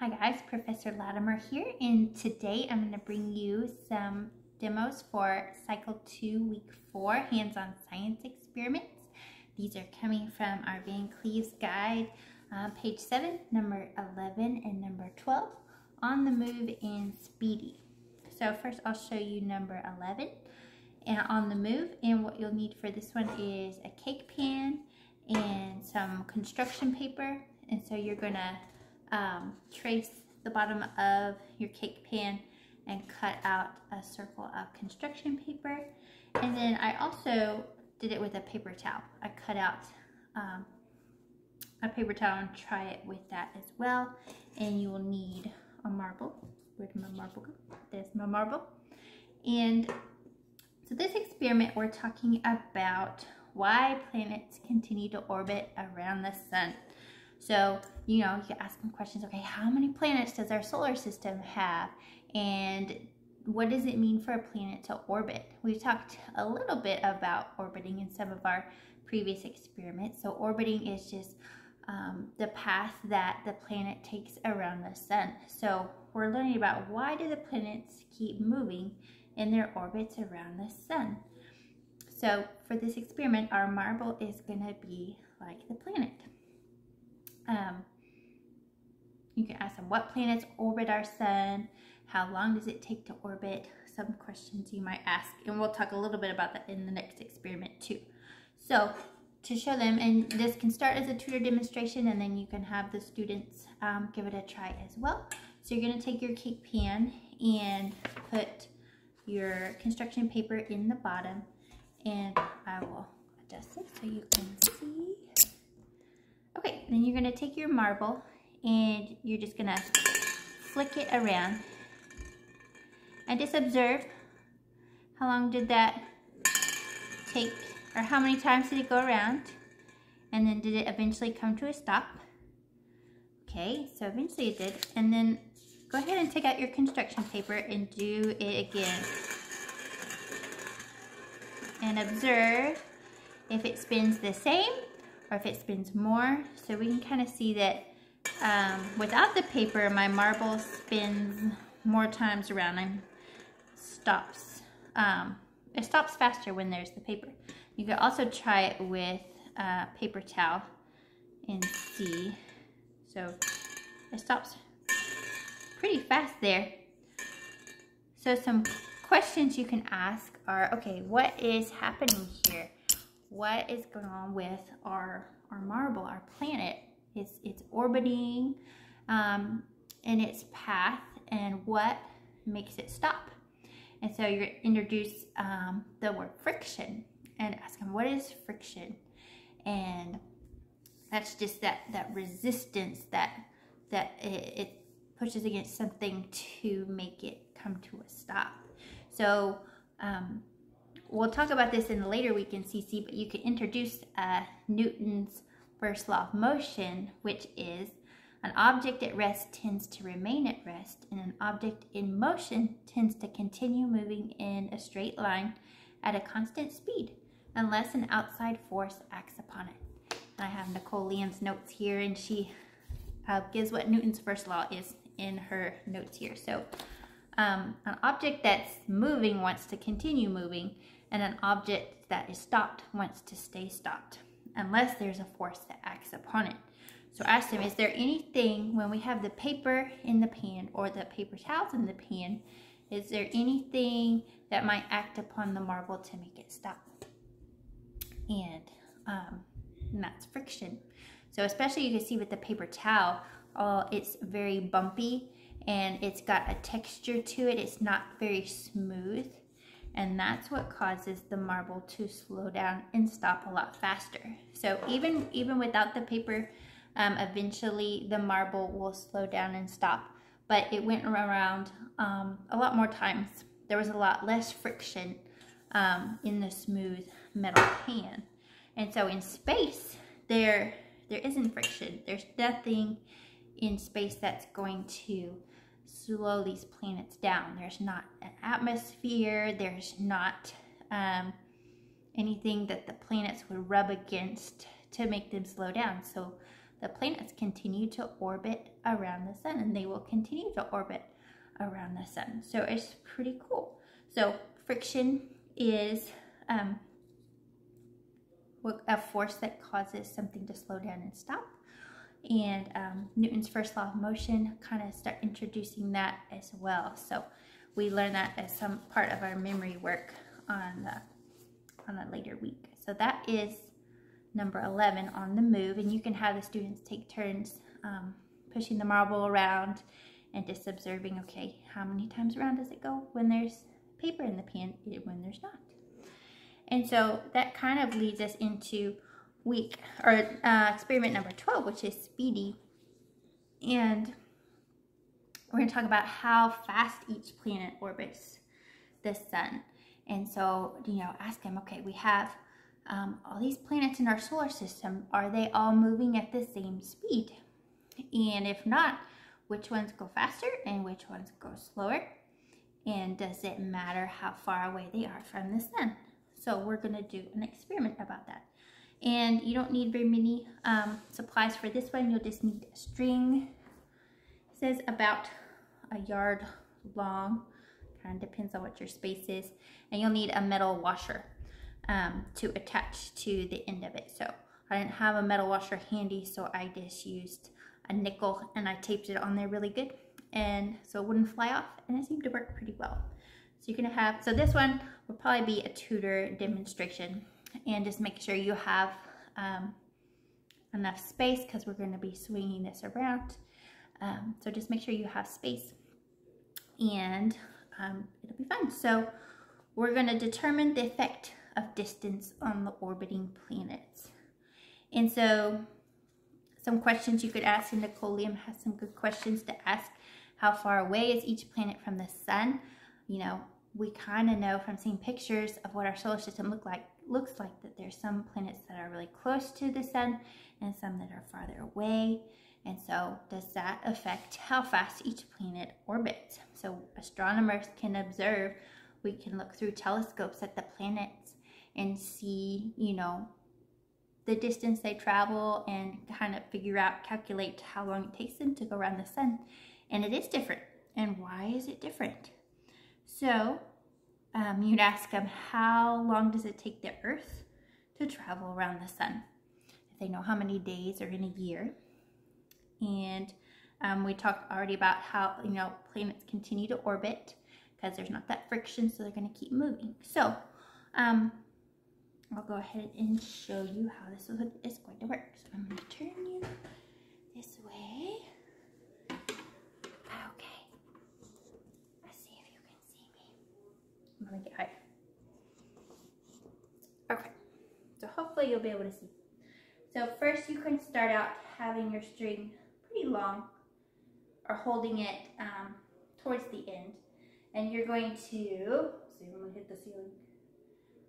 Hi guys, Professor Latimer here, and today I'm going to bring you some demos for Cycle 2, Week 4 Hands-on Science Experiments. These are coming from our Van Cleves Guide, uh, page 7, number 11 and number 12, On the Move and Speedy. So first I'll show you number 11, and On the Move, and what you'll need for this one is a cake pan and some construction paper, and so you're going to um, trace the bottom of your cake pan and cut out a circle of construction paper. And then I also did it with a paper towel. I cut out um, a paper towel and try it with that as well. And you will need a marble. Where'd my marble go? There's my marble. And so this experiment, we're talking about why planets continue to orbit around the sun. So, you know, you ask them questions, okay, how many planets does our solar system have? And what does it mean for a planet to orbit? We've talked a little bit about orbiting in some of our previous experiments. So orbiting is just um, the path that the planet takes around the sun. So we're learning about why do the planets keep moving in their orbits around the sun. So for this experiment, our marble is going to be like the planet. Um, you can ask them what planets orbit our sun, how long does it take to orbit, some questions you might ask, and we'll talk a little bit about that in the next experiment too. So to show them, and this can start as a tutor demonstration and then you can have the students um, give it a try as well. So you're gonna take your cake pan and put your construction paper in the bottom and I will adjust it so you can see. Okay, then you're gonna take your marble and you're just gonna flick it around. And just observe how long did that take or how many times did it go around and then did it eventually come to a stop? Okay so eventually it did and then go ahead and take out your construction paper and do it again. And observe if it spins the same or if it spins more. So we can kind of see that um, without the paper, my marble spins more times around and stops. Um, it stops faster when there's the paper. You can also try it with a paper towel and see. So it stops pretty fast there. So some questions you can ask are, okay, what is happening here? What is going on with our, our marble, our planet. It's, it's orbiting um, in its path and what makes it stop. And so you're introduce um, the word friction and ask them, what is friction? And that's just that, that resistance that, that it, it pushes against something to make it come to a stop. So um, we'll talk about this in the later week in CC, but you can introduce uh, Newton's first law of motion, which is an object at rest tends to remain at rest, and an object in motion tends to continue moving in a straight line at a constant speed, unless an outside force acts upon it. And I have Nicole Liam's notes here, and she uh, gives what Newton's first law is in her notes here. So um, an object that's moving wants to continue moving, and an object that is stopped wants to stay stopped unless there's a force that acts upon it. So ask them, is there anything when we have the paper in the pan or the paper towels in the pan, is there anything that might act upon the marble to make it stop? And, um, and that's friction. So especially you can see with the paper towel, uh, it's very bumpy and it's got a texture to it. It's not very smooth and that's what causes the marble to slow down and stop a lot faster. So even, even without the paper, um, eventually the marble will slow down and stop, but it went around um, a lot more times. There was a lot less friction um, in the smooth metal pan. And so in space, there, there isn't friction. There's nothing in space that's going to slow these planets down. There's not an atmosphere, there's not um, anything that the planets would rub against to make them slow down. So the planets continue to orbit around the sun and they will continue to orbit around the sun. So it's pretty cool. So friction is um, a force that causes something to slow down and stop. And um, Newton's first law of motion kind of start introducing that as well. So we learn that as some part of our memory work on the, on a later week. So that is number 11 on the move. And you can have the students take turns um, pushing the marble around and just observing, okay, how many times around does it go when there's paper in the pan, when there's not. And so that kind of leads us into week or uh, experiment number 12, which is speedy. And we're going to talk about how fast each planet orbits the sun. And so, you know, ask them, okay, we have um, all these planets in our solar system. Are they all moving at the same speed? And if not, which ones go faster and which ones go slower? And does it matter how far away they are from the sun? So we're gonna do an experiment about that. And you don't need very many um, supplies for this one. You'll just need a string. It says about a yard long. Kind of depends on what your space is. And you'll need a metal washer um, to attach to the end of it. So I didn't have a metal washer handy, so I just used a nickel and I taped it on there really good. And so it wouldn't fly off and it seemed to work pretty well. So you're gonna have, so this one will probably be a tutor demonstration and just make sure you have um, enough space because we're gonna be swinging this around. Um, so just make sure you have space and um, it'll be fun. So we're gonna determine the effect of distance on the orbiting planets. And so some questions you could ask, and Nicole has some good questions to ask. How far away is each planet from the sun? You know, we kind of know from seeing pictures of what our solar system look like looks like that there's some planets that are really close to the sun and some that are farther away. And so does that affect how fast each planet orbits? So astronomers can observe, we can look through telescopes at the planets and see, you know, the distance they travel and kind of figure out, calculate how long it takes them to go around the sun. And it is different. And why is it different? So um, you'd ask them, how long does it take the Earth to travel around the sun? If they know how many days are in a year. And um, we talked already about how, you know, planets continue to orbit because there's not that friction, so they're going to keep moving. So, um, I'll go ahead and show you how this is going to work. So I'm going to turn you this way. Okay. Let's see if you can see me. Higher. Okay. So hopefully you'll be able to see. So first you can start out having your string pretty long or holding it um, towards the end. And you're going to, if I'm to hit the ceiling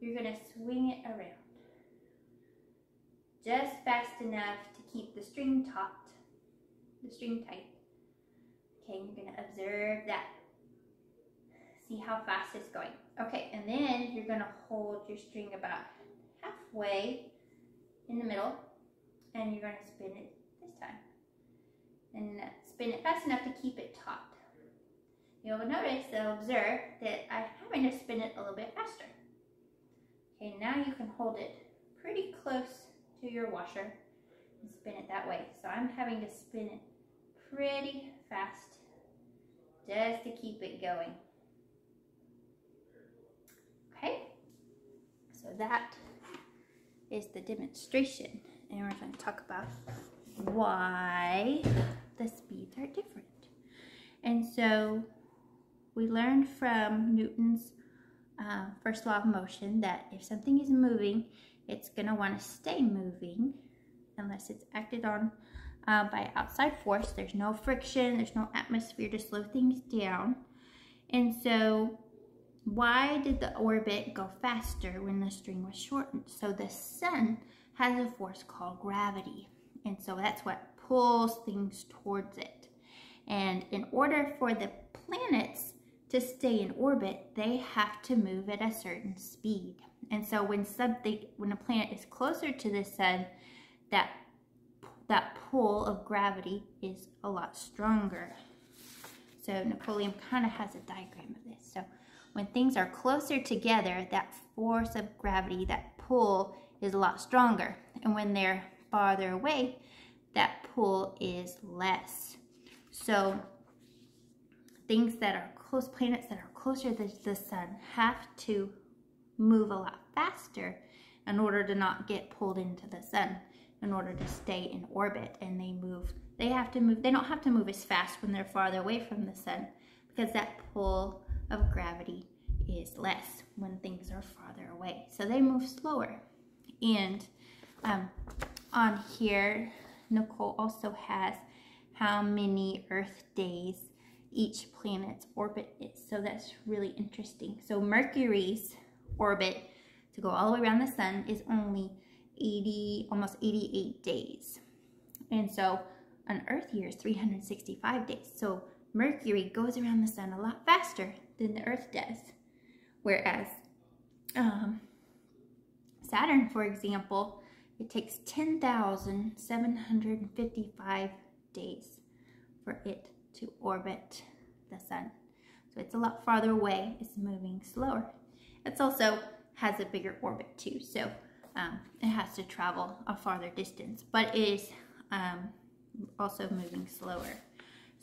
you're going to swing it around. Just fast enough to keep the string taut, the string tight. Okay, you're to observe that. See how fast it's going. Okay, and then you're to hold your string about halfway in the middle, and you're to spin it this time. And spin it fast enough to keep it taut. You'll notice, or observe, that I'm having to spin it a little bit faster. Okay, now you can hold it pretty close to your washer and spin it that way. So I'm having to spin it pretty fast just to keep it going. Okay, so that is the demonstration. And we're going to talk about why the speeds are different. And so we learned from Newton's uh, first law of motion that if something is moving, it's going to want to stay moving unless it's acted on uh, by outside force. There's no friction, there's no atmosphere to slow things down. And so why did the orbit go faster when the string was shortened? So the sun has a force called gravity. And so that's what pulls things towards it. And in order for the planets to stay in orbit, they have to move at a certain speed. And so when something, when a planet is closer to the sun, that that pull of gravity is a lot stronger. So Napoleon kind of has a diagram of when things are closer together, that force of gravity, that pull is a lot stronger. And when they're farther away, that pull is less. So things that are close, planets that are closer to the sun have to move a lot faster in order to not get pulled into the sun in order to stay in orbit and they move they have to move they don't have to move as fast when they're farther away from the sun because that pull of gravity is less when things are farther away so they move slower and um, on here Nicole also has how many earth days each planet's orbit is so that's really interesting so Mercury's orbit to go all the way around the sun is only 80, almost 88 days. And so an Earth year is 365 days. So Mercury goes around the sun a lot faster than the Earth does. Whereas um, Saturn, for example, it takes 10,755 days for it to orbit the sun. So it's a lot farther away, it's moving slower. It's also has a bigger orbit too. So um, it has to travel a farther distance, but it is um, also moving slower.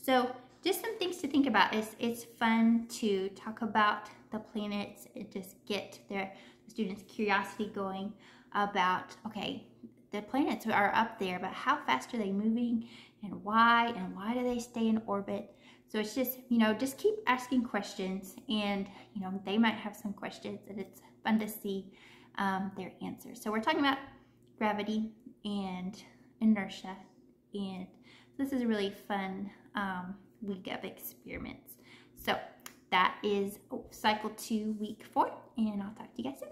So just some things to think about. It's, it's fun to talk about the planets, and just get their the students' curiosity going about, okay, the planets are up there, but how fast are they moving and why, and why do they stay in orbit? So it's just, you know, just keep asking questions and, you know, they might have some questions and it's fun to see um, their answers. So we're talking about gravity and inertia and this is a really fun um, week of experiments. So that is oh, cycle two, week four, and I'll talk to you guys soon.